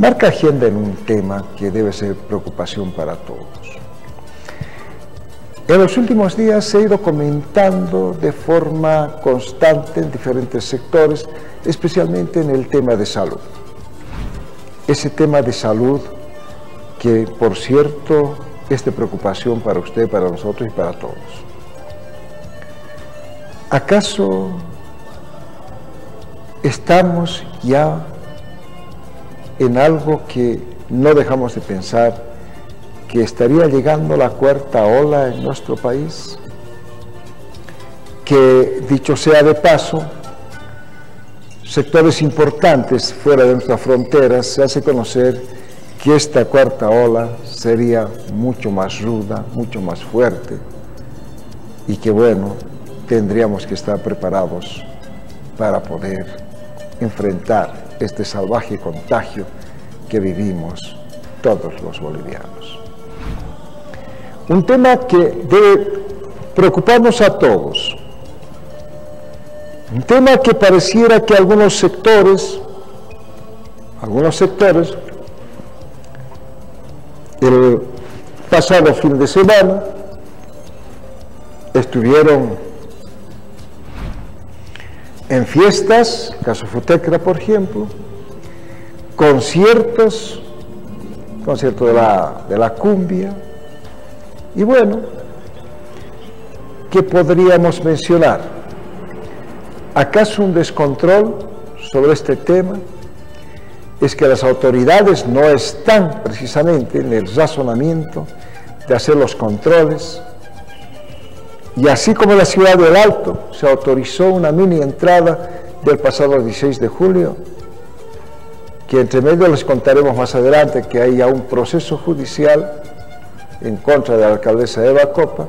marca agenda en un tema que debe ser preocupación para todos. En los últimos días se ha ido comentando de forma constante en diferentes sectores, especialmente en el tema de salud. Ese tema de salud que, por cierto, es de preocupación para usted, para nosotros y para todos. ¿Acaso estamos ya en algo que no dejamos de pensar, que estaría llegando la cuarta ola en nuestro país? Que, dicho sea de paso, sectores importantes fuera de nuestras fronteras se hace conocer que esta cuarta ola sería mucho más ruda, mucho más fuerte y que bueno, tendríamos que estar preparados para poder enfrentar este salvaje contagio que vivimos todos los bolivianos. Un tema que debe preocuparnos a todos, un tema que pareciera que algunos sectores, algunos sectores, el pasado fin de semana estuvieron en fiestas, caso Futecra por ejemplo, conciertos, concierto de la, de la cumbia, y bueno, ¿qué podríamos mencionar? ¿Acaso un descontrol sobre este tema? Es que las autoridades no están precisamente en el razonamiento de hacer los controles. Y así como la ciudad del Alto se autorizó una mini entrada del pasado 16 de julio, que entre medio les contaremos más adelante que hay ya un proceso judicial en contra de la alcaldesa Eva Copa,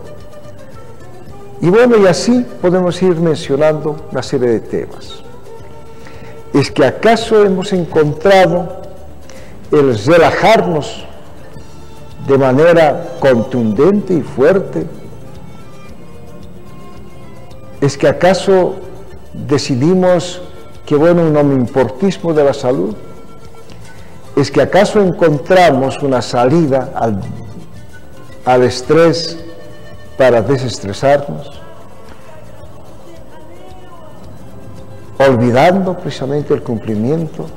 y bueno, y así podemos ir mencionando una serie de temas. ¿Es que acaso hemos encontrado el relajarnos de manera contundente y fuerte? ¿Es que acaso decidimos que bueno, un homoimportismo de la salud? ¿Es que acaso encontramos una salida al, al estrés para desestresarnos, olvidando precisamente el cumplimiento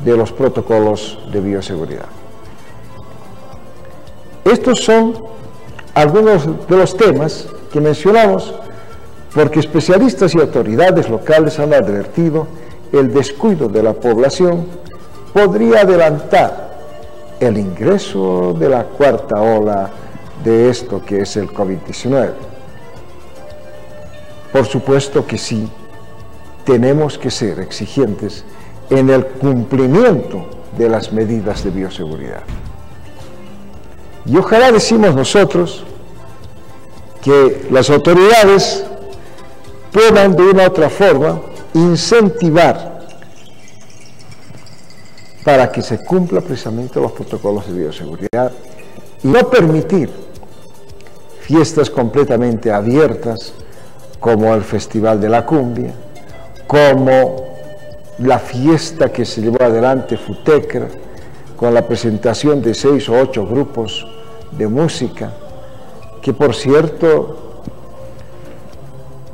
de los protocolos de bioseguridad. Estos son algunos de los temas que mencionamos porque especialistas y autoridades locales han advertido el descuido de la población podría adelantar el ingreso de la cuarta ola de esto que es el COVID-19? Por supuesto que sí, tenemos que ser exigentes en el cumplimiento de las medidas de bioseguridad. Y ojalá decimos nosotros que las autoridades puedan de una u otra forma incentivar para que se cumpla precisamente los protocolos de bioseguridad y no permitir fiestas completamente abiertas como el Festival de la Cumbia, como la fiesta que se llevó adelante Futecra, con la presentación de seis o ocho grupos de música, que por cierto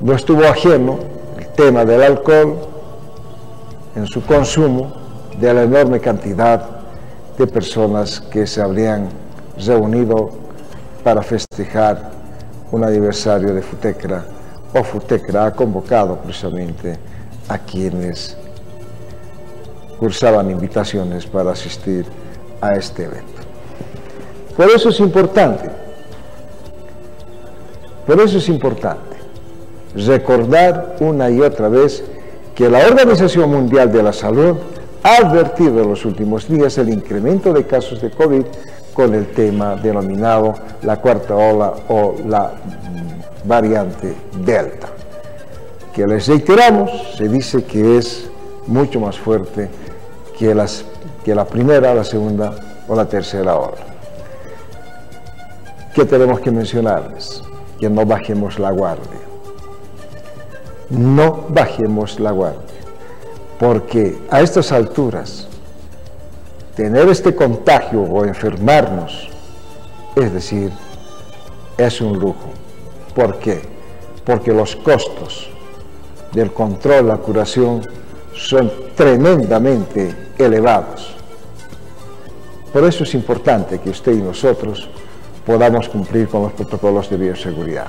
no estuvo ajeno el tema del alcohol en su consumo de la enorme cantidad de personas que se habrían reunido para festejar un aniversario de Futecra, o Futecra ha convocado precisamente a quienes cursaban invitaciones para asistir a este evento. Por eso es importante, por eso es importante recordar una y otra vez que la Organización Mundial de la Salud ha advertido en los últimos días el incremento de casos de COVID con el tema denominado la cuarta ola o la variante Delta, que les reiteramos, se dice que es mucho más fuerte que, las, que la primera, la segunda o la tercera ola. ¿Qué tenemos que mencionarles? Que no bajemos la guardia. No bajemos la guardia, porque a estas alturas tener este contagio o enfermarnos, es decir, es un lujo. ¿Por qué? Porque los costos del control, la curación, son tremendamente elevados. Por eso es importante que usted y nosotros podamos cumplir con los protocolos de bioseguridad.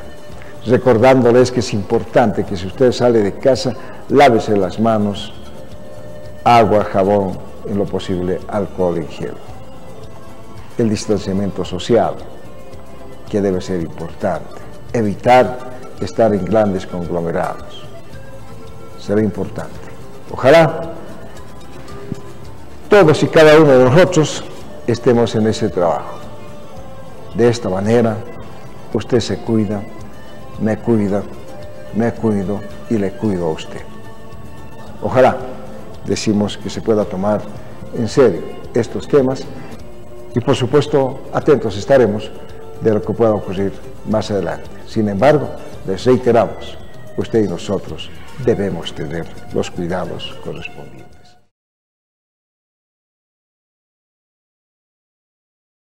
Recordándoles que es importante que si usted sale de casa, lávese las manos, agua, jabón, en lo posible alcohol en gel. El distanciamiento social, que debe ser importante. Evitar estar en grandes conglomerados. Será importante. Ojalá todos y cada uno de nosotros estemos en ese trabajo. De esta manera, usted se cuida, me cuida, me cuido y le cuido a usted. Ojalá decimos que se pueda tomar en serio estos temas y por supuesto atentos estaremos de lo que pueda ocurrir más adelante. Sin embargo, les reiteramos, usted y nosotros debemos tener los cuidados correspondientes.